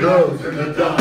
Goes in the dark.